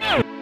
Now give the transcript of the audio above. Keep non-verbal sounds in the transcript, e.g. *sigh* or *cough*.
no, *laughs* no.